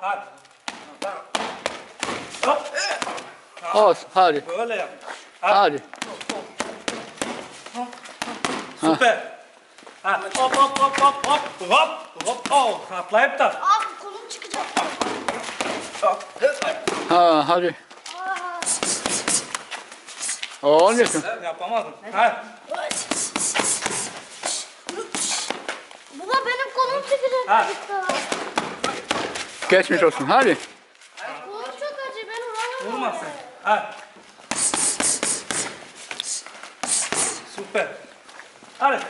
Hadi. Hop. Olsun hadi. Böyle yap. Hadi. Süper. Ha. Hop hop hop hop hop. Hop. Hop. Oh. Atlayıp da. Abi kolum çıkacak. Ha hadi. Aa. Olmuyorsun. Ben yapamadım. Ha. Baba benim kolum çıkacak. Ha. Geçmiş olsun hadi. Kolum çok acı ben vuramam. Vurma sen. Ha. Süper. Hadi.